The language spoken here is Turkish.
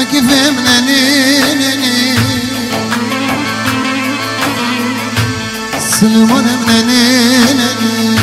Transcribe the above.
Akif'im neni neni Süleyman'ım neni neni